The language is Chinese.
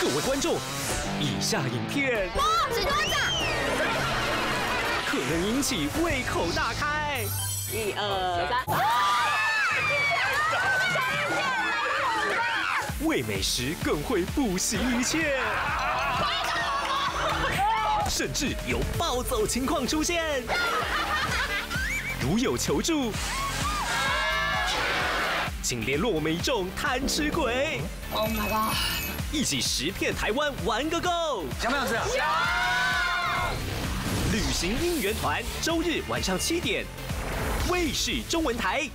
各位观众，以下影片哇，纸团长，可能引起胃口大开。一二三，为美食更会不惜一切，甚至有暴走情况出现。如有求助，请联络我们一众贪吃鬼。Oh my god！一起十片台湾玩个够！想不想吃想？旅行应援团周日晚上七点，卫视中文台。